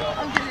Okay.